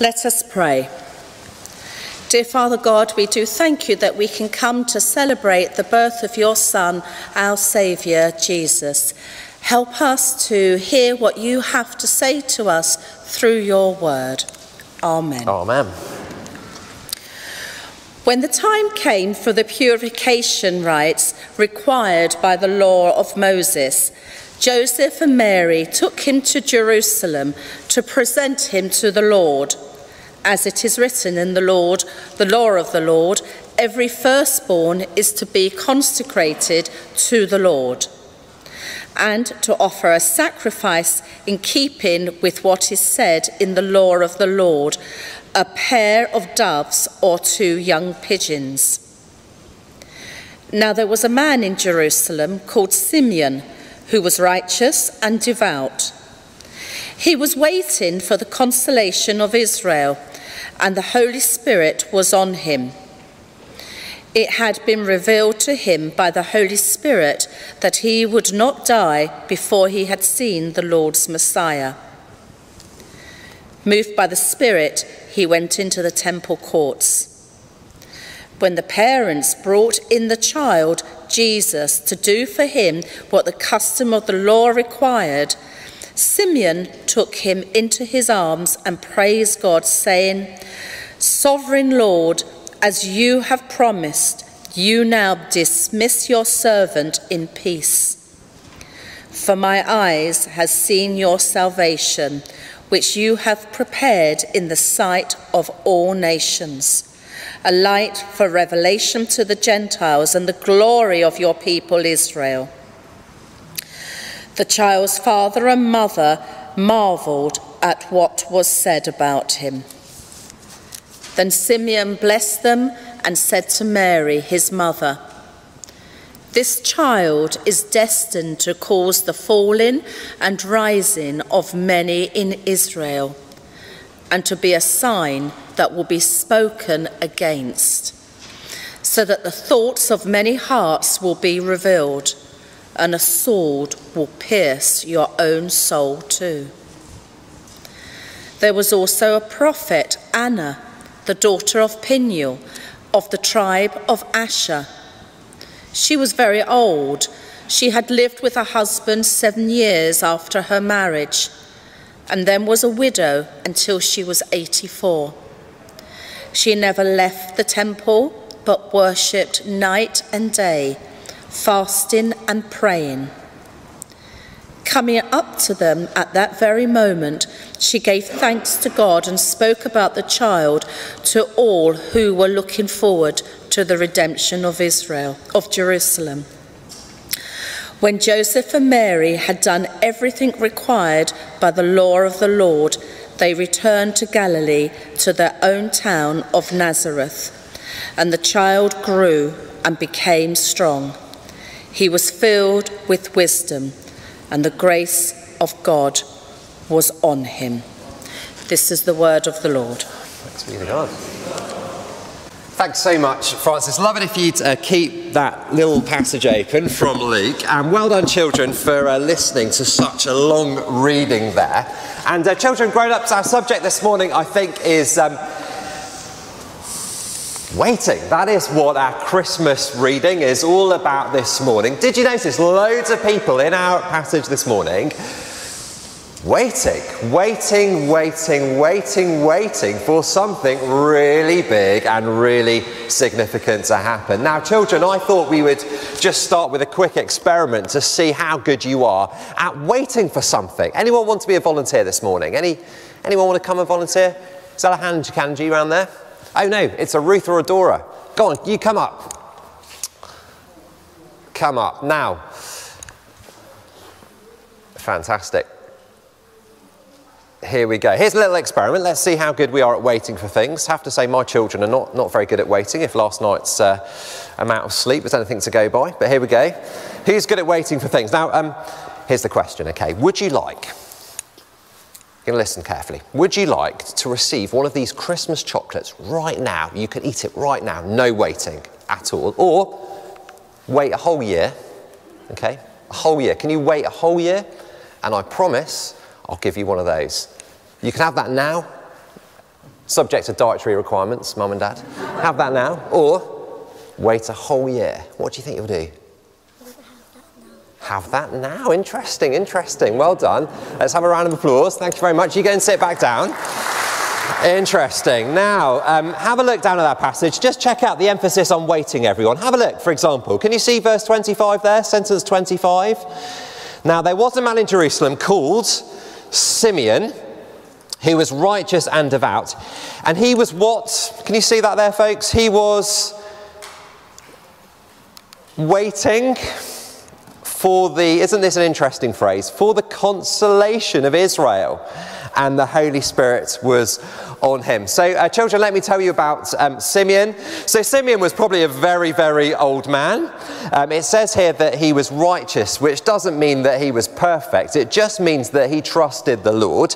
Let us pray. Dear Father God, we do thank you that we can come to celebrate the birth of your Son, our Saviour, Jesus. Help us to hear what you have to say to us through your word. Amen. Amen. When the time came for the purification rites required by the law of Moses, Joseph and Mary took him to Jerusalem to present him to the Lord. As it is written in the Lord, the law of the Lord, every firstborn is to be consecrated to the Lord, and to offer a sacrifice in keeping with what is said in the law of the Lord, a pair of doves or two young pigeons. Now there was a man in Jerusalem called Simeon who was righteous and devout. He was waiting for the consolation of Israel, and the Holy Spirit was on him. It had been revealed to him by the Holy Spirit that he would not die before he had seen the Lord's Messiah. Moved by the Spirit, he went into the temple courts. When the parents brought in the child, Jesus, to do for him what the custom of the law required, Simeon took him into his arms and praised God, saying, Sovereign Lord, as you have promised, you now dismiss your servant in peace. For my eyes has seen your salvation, which you have prepared in the sight of all nations a light for revelation to the Gentiles and the glory of your people Israel. The child's father and mother marveled at what was said about him. Then Simeon blessed them and said to Mary, his mother, This child is destined to cause the falling and rising of many in Israel, and to be a sign that will be spoken against, so that the thoughts of many hearts will be revealed, and a sword will pierce your own soul too. There was also a prophet, Anna, the daughter of Penuel, of the tribe of Asher. She was very old. She had lived with her husband seven years after her marriage, and then was a widow until she was 84. She never left the temple, but worshipped night and day, fasting and praying. Coming up to them at that very moment, she gave thanks to God and spoke about the child to all who were looking forward to the redemption of Israel, of Jerusalem. When Joseph and Mary had done everything required by the law of the Lord, they returned to Galilee to their own town of Nazareth. And the child grew and became strong. He was filled with wisdom, and the grace of God was on him. This is the word of the Lord. Thanks. Thanks so much, Francis. Love it if you'd uh, keep that little passage open from Luke. And well done, children, for uh, listening to such a long reading there. And uh, children, grown ups, our subject this morning, I think, is um, waiting. That is what our Christmas reading is all about this morning. Did you notice loads of people in our passage this morning? Waiting, waiting, waiting, waiting, waiting for something really big and really significant to happen. Now, children, I thought we would just start with a quick experiment to see how good you are at waiting for something. Anyone want to be a volunteer this morning? Any, anyone want to come and volunteer? Is that a hand kanji around there? Oh no, it's a Ruth or a Dora. Go on, you come up. Come up. Now, fantastic here we go. Here's a little experiment. Let's see how good we are at waiting for things. Have to say my children are not, not very good at waiting if last night's uh, amount of sleep was anything to go by. But here we go. Who's good at waiting for things? Now, um, here's the question, okay. Would you like, to listen carefully, would you like to receive one of these Christmas chocolates right now? You can eat it right now, no waiting at all. Or wait a whole year, okay? A whole year. Can you wait a whole year? And I promise I'll give you one of those. You can have that now, subject to dietary requirements, mum and dad. Have that now. Or wait a whole year. What do you think you'll do? Have that now. Interesting, interesting. Well done. Let's have a round of applause. Thank you very much. You go and sit back down. Interesting. Now, um, have a look down at that passage. Just check out the emphasis on waiting, everyone. Have a look, for example. Can you see verse 25 there? Sentence 25. Now, there was a man in Jerusalem called Simeon who was righteous and devout. And he was what? Can you see that there, folks? He was waiting for the, isn't this an interesting phrase? For the consolation of Israel. And the Holy Spirit was on him. So, uh, children, let me tell you about um, Simeon. So, Simeon was probably a very, very old man. Um, it says here that he was righteous, which doesn't mean that he was perfect, it just means that he trusted the Lord.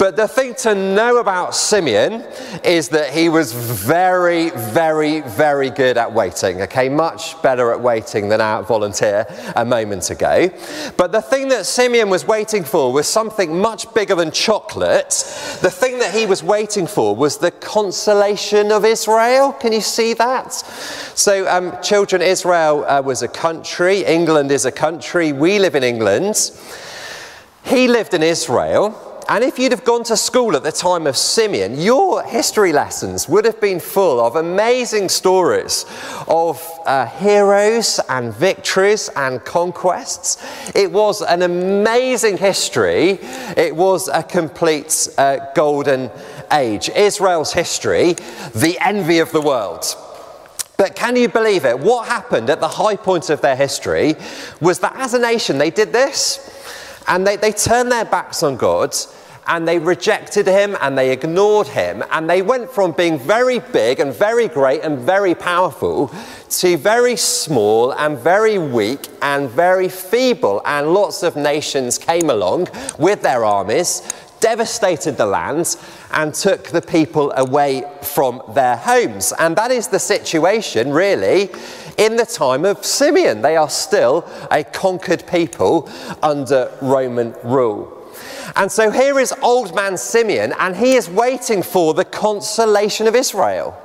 But the thing to know about Simeon is that he was very, very, very good at waiting, okay? Much better at waiting than our volunteer a moment ago. But the thing that Simeon was waiting for was something much bigger than chocolate. The thing that he was waiting for was the consolation of Israel. Can you see that? So, um, children, Israel uh, was a country, England is a country, we live in England. He lived in Israel. And if you'd have gone to school at the time of Simeon, your history lessons would have been full of amazing stories of uh, heroes and victories and conquests. It was an amazing history. It was a complete uh, golden age. Israel's history, the envy of the world. But can you believe it? What happened at the high point of their history was that as a nation they did this and they, they turned their backs on God and they rejected him and they ignored him and they went from being very big and very great and very powerful to very small and very weak and very feeble. And lots of nations came along with their armies devastated the land and took the people away from their homes. And that is the situation really in the time of Simeon. They are still a conquered people under Roman rule and so here is old man Simeon, and he is waiting for the consolation of Israel.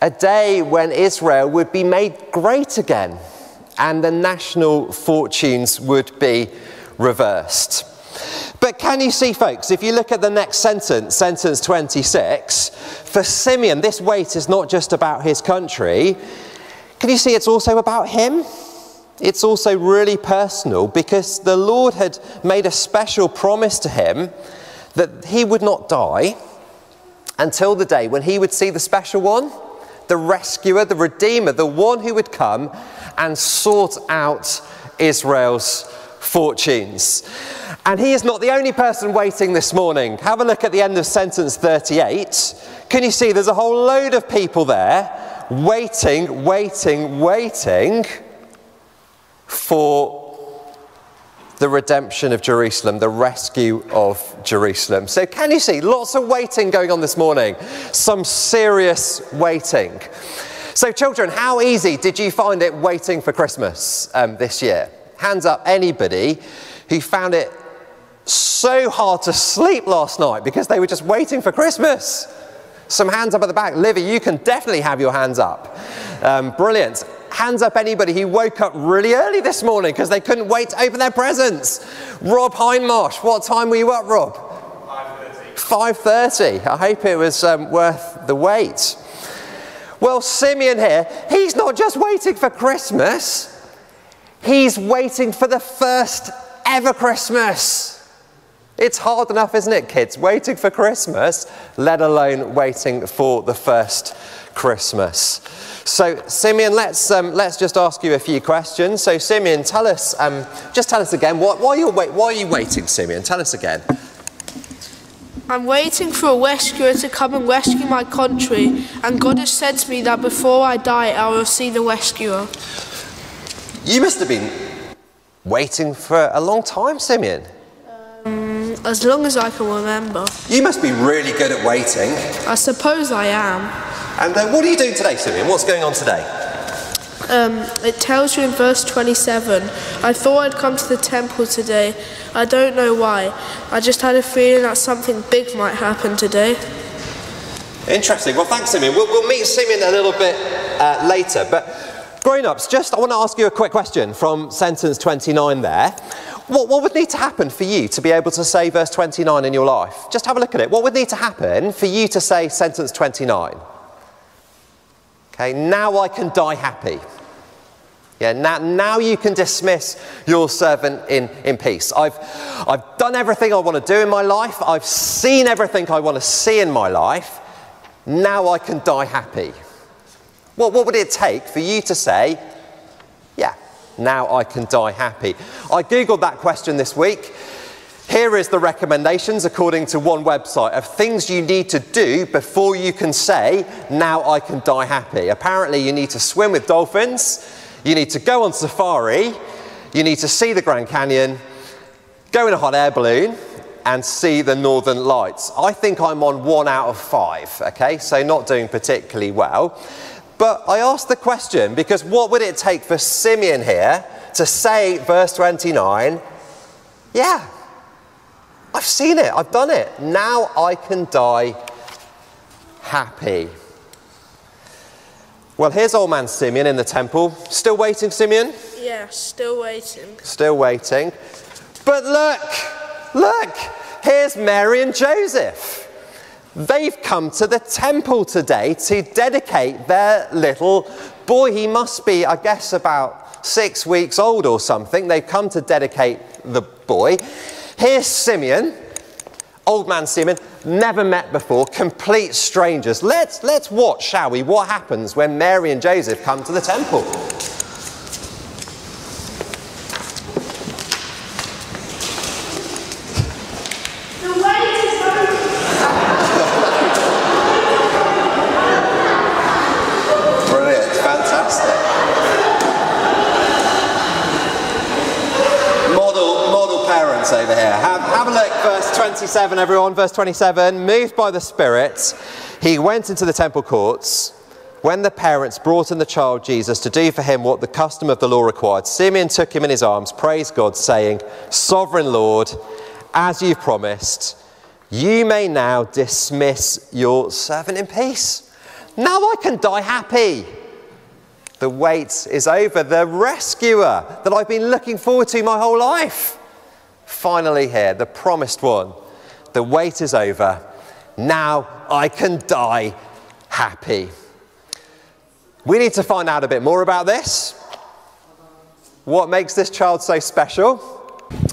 A day when Israel would be made great again, and the national fortunes would be reversed. But can you see, folks, if you look at the next sentence, sentence 26, for Simeon, this wait is not just about his country. Can you see it's also about him? It's also really personal because the Lord had made a special promise to him that he would not die until the day when he would see the special one, the rescuer, the redeemer, the one who would come and sort out Israel's fortunes. And he is not the only person waiting this morning. Have a look at the end of sentence 38. Can you see there's a whole load of people there waiting, waiting, waiting for the redemption of Jerusalem, the rescue of Jerusalem. So, can you see lots of waiting going on this morning? Some serious waiting. So, children, how easy did you find it waiting for Christmas um, this year? Hands up, anybody who found it so hard to sleep last night because they were just waiting for Christmas. Some hands up at the back. Livy, you can definitely have your hands up. Um, brilliant hands up anybody who woke up really early this morning because they couldn't wait to open their presents. Rob Hindmarsh, what time were you up, Rob? 5.30. 5.30. I hope it was um, worth the wait. Well, Simeon here, he's not just waiting for Christmas, he's waiting for the first ever Christmas. It's hard enough, isn't it, kids, waiting for Christmas, let alone waiting for the first Christmas. So, Simeon, let's, um, let's just ask you a few questions. So, Simeon, tell us, um, just tell us again, what, why, are you wait, why are you waiting, Simeon? Tell us again. I'm waiting for a rescuer to come and rescue my country, and God has said to me that before I die, I will see the rescuer. You must have been waiting for a long time, Simeon. Um, as long as I can remember. You must be really good at waiting. I suppose I am. And uh, what are you doing today, Simeon? What's going on today? um, it tells you in verse 27 I thought I'd come to the temple today. I don't know why. I just had a feeling that something big might happen today. Interesting. Well, thanks, Simeon. We'll, we'll meet Simeon a little bit uh, later. But grown ups, just I want to ask you a quick question from sentence 29 there. What, what would need to happen for you to be able to say verse 29 in your life? Just have a look at it. What would need to happen for you to say sentence 29? Okay, now I can die happy. Yeah, now, now you can dismiss your servant in, in peace. I've, I've done everything I want to do in my life. I've seen everything I want to see in my life. Now I can die happy. What, what would it take for you to say, yeah, now I can die happy? I Googled that question this week. Here is the recommendations according to one website of things you need to do before you can say, now I can die happy. Apparently, you need to swim with dolphins, you need to go on safari, you need to see the Grand Canyon, go in a hot air balloon, and see the northern lights. I think I'm on one out of five, okay, so not doing particularly well. But I asked the question because what would it take for Simeon here to say, verse 29, yeah, I've seen it, I've done it. Now I can die happy. Well, here's old man Simeon in the temple. Still waiting, Simeon? Yeah, still waiting. Still waiting. But look, look, here's Mary and Joseph. They've come to the temple today to dedicate their little boy. He must be, I guess, about six weeks old or something. They've come to dedicate the boy. Here's Simeon, old man Simeon, never met before, complete strangers. Let's, let's watch, shall we, what happens when Mary and Joseph come to the temple. Brilliant, fantastic. Model, model parents over here. Have, have a look, verse 27, everyone. Verse 27. Moved by the Spirit, he went into the temple courts. When the parents brought in the child Jesus to do for him what the custom of the law required, Simeon took him in his arms, praised God, saying, Sovereign Lord, as you've promised, you may now dismiss your servant in peace. Now I can die happy. The wait is over. The rescuer that I've been looking forward to my whole life. Finally, here, the promised one. The wait is over. Now I can die happy. We need to find out a bit more about this. What makes this child so special?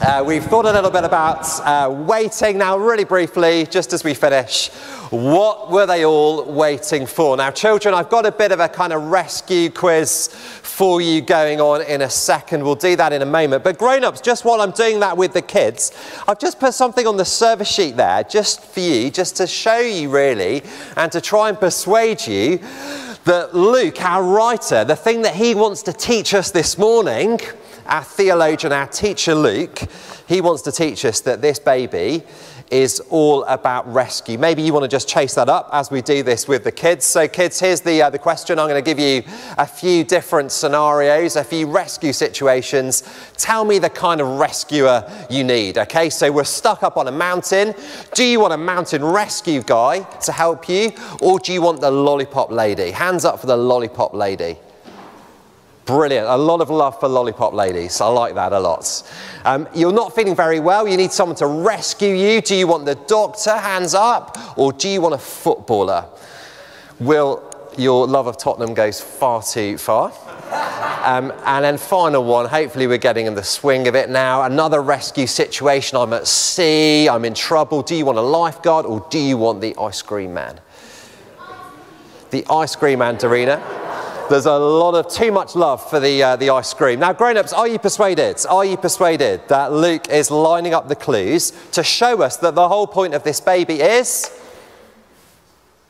Uh, we've thought a little bit about uh, waiting. Now, really briefly, just as we finish, what were they all waiting for? Now, children, I've got a bit of a kind of rescue quiz for you going on in a second. We'll do that in a moment. But grown ups, just while I'm doing that with the kids, I've just put something on the service sheet there just for you, just to show you really, and to try and persuade you that Luke, our writer, the thing that he wants to teach us this morning, our theologian, our teacher Luke, he wants to teach us that this baby is all about rescue. Maybe you want to just chase that up as we do this with the kids. So, kids, here's the, uh, the question. I'm going to give you a few different scenarios, a few rescue situations. Tell me the kind of rescuer you need. Okay, so we're stuck up on a mountain. Do you want a mountain rescue guy to help you, or do you want the lollipop lady? Hands up for the lollipop lady. Brilliant. A lot of love for lollipop ladies. I like that a lot. Um, you're not feeling very well. You need someone to rescue you. Do you want the doctor? Hands up. Or do you want a footballer? Will, your love of Tottenham goes far too far. Um, and then final one, hopefully we're getting in the swing of it now. Another rescue situation. I'm at sea. I'm in trouble. Do you want a lifeguard or do you want the ice cream man? The ice cream man, Darina. There's a lot of too much love for the, uh, the ice cream. Now, grown ups, are you persuaded? Are you persuaded that Luke is lining up the clues to show us that the whole point of this baby is?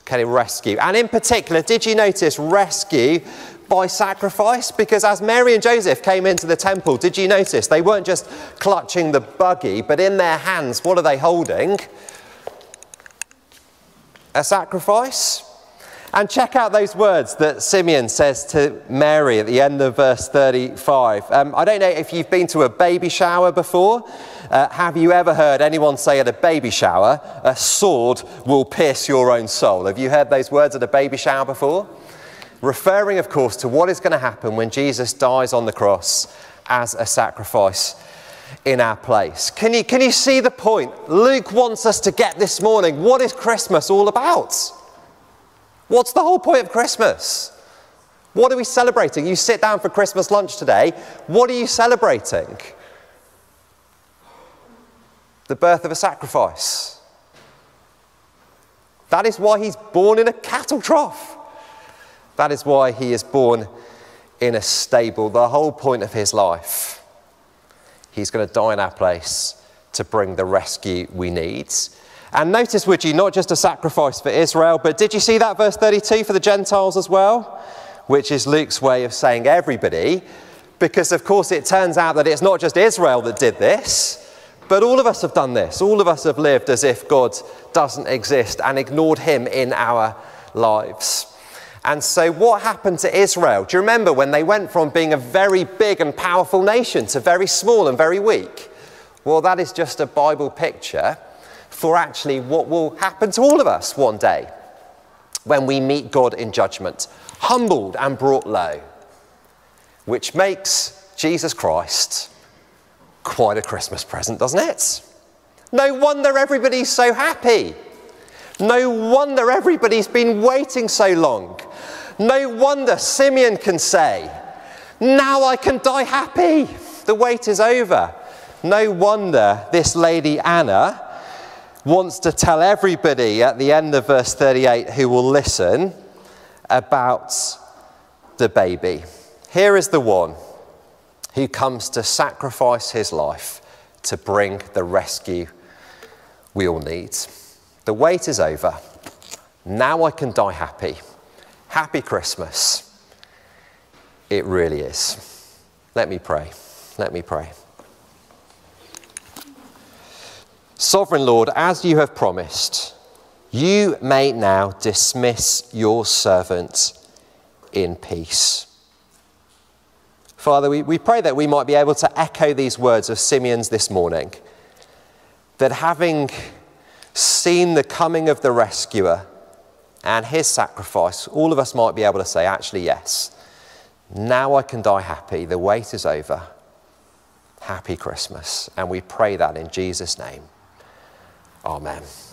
Can rescue? And in particular, did you notice rescue by sacrifice? Because as Mary and Joseph came into the temple, did you notice they weren't just clutching the buggy, but in their hands, what are they holding? A sacrifice? And check out those words that Simeon says to Mary at the end of verse 35. Um, I don't know if you've been to a baby shower before. Uh, have you ever heard anyone say at a baby shower, a sword will pierce your own soul? Have you heard those words at a baby shower before? Referring, of course, to what is going to happen when Jesus dies on the cross as a sacrifice in our place. Can you, can you see the point? Luke wants us to get this morning. What is Christmas all about? What's the whole point of Christmas? What are we celebrating? You sit down for Christmas lunch today. What are you celebrating? The birth of a sacrifice. That is why he's born in a cattle trough. That is why he is born in a stable. The whole point of his life. He's going to die in our place to bring the rescue we need. And notice, would you, not just a sacrifice for Israel, but did you see that verse 32 for the Gentiles as well? Which is Luke's way of saying everybody, because of course it turns out that it's not just Israel that did this, but all of us have done this. All of us have lived as if God doesn't exist and ignored him in our lives. And so, what happened to Israel? Do you remember when they went from being a very big and powerful nation to very small and very weak? Well, that is just a Bible picture for actually what will happen to all of us one day when we meet God in judgment, humbled and brought low, which makes Jesus Christ quite a Christmas present, doesn't it? No wonder everybody's so happy. No wonder everybody's been waiting so long. No wonder Simeon can say, Now I can die happy. The wait is over. No wonder this lady Anna wants to tell everybody at the end of verse 38 who will listen about the baby. Here is the one who comes to sacrifice his life to bring the rescue we all need. The wait is over. Now I can die happy. Happy Christmas. It really is. Let me pray. Let me pray. Sovereign Lord, as you have promised, you may now dismiss your servant in peace. Father, we, we pray that we might be able to echo these words of Simeon's this morning. That having seen the coming of the rescuer and his sacrifice, all of us might be able to say, actually, yes, now I can die happy. The wait is over. Happy Christmas. And we pray that in Jesus' name. Amen.